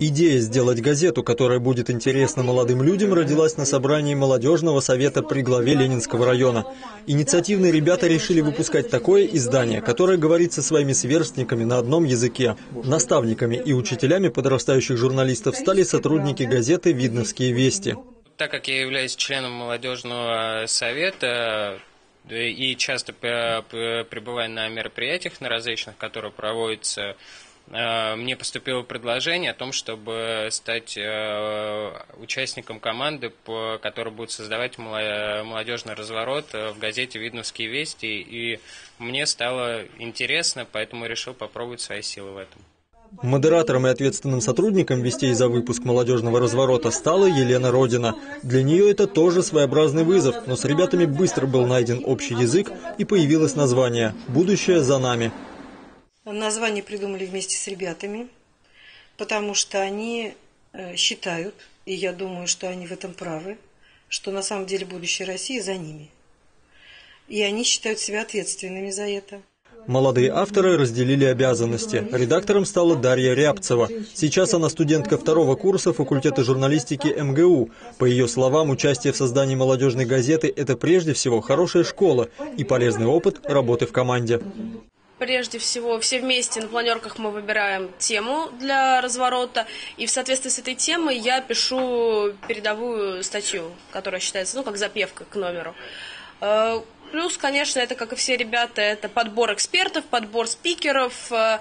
Идея сделать газету, которая будет интересна молодым людям, родилась на собрании молодежного совета при главе Ленинского района. Инициативные ребята решили выпускать такое издание, которое говорит со своими сверстниками на одном языке. Наставниками и учителями подрастающих журналистов стали сотрудники газеты «Видновские вести». Так как я являюсь членом молодежного совета, и часто пребываю на мероприятиях на различных, которые проводятся Э, мне поступило предложение о том, чтобы стать э, участником команды, которая будет создавать молодежный разворот э, в газете «Видновские вести». И мне стало интересно, поэтому решил попробовать свои силы в этом. Модератором и ответственным сотрудником вестей за выпуск молодежного разворота стала Елена Родина. Для нее это тоже своеобразный вызов, но с ребятами быстро был найден общий язык и появилось название «Будущее за нами». Название придумали вместе с ребятами, потому что они э, считают, и я думаю, что они в этом правы, что на самом деле будущее России за ними. И они считают себя ответственными за это. Молодые авторы разделили обязанности. Редактором стала Дарья Рябцева. Сейчас она студентка второго курса факультета журналистики МГУ. По ее словам, участие в создании молодежной газеты – это прежде всего хорошая школа и полезный опыт работы в команде. Прежде всего, все вместе на планерках мы выбираем тему для разворота, и в соответствии с этой темой я пишу передовую статью, которая считается, ну, как запевка к номеру. Э, плюс, конечно, это, как и все ребята, это подбор экспертов, подбор спикеров, э,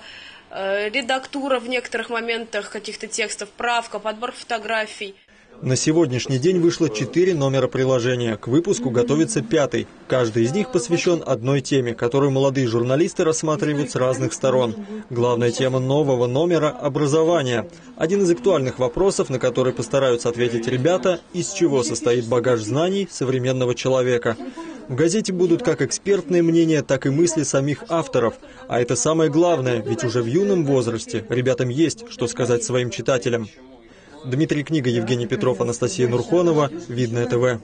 э, редактура в некоторых моментах каких-то текстов, правка, подбор фотографий. На сегодняшний день вышло четыре номера приложения. К выпуску готовится пятый. Каждый из них посвящен одной теме, которую молодые журналисты рассматривают с разных сторон. Главная тема нового номера – образование. Один из актуальных вопросов, на который постараются ответить ребята – из чего состоит багаж знаний современного человека. В газете будут как экспертные мнения, так и мысли самих авторов. А это самое главное, ведь уже в юном возрасте ребятам есть, что сказать своим читателям. Дмитрий Книга, Евгений Петров, Анастасия Нурхонова. Видное ТВ.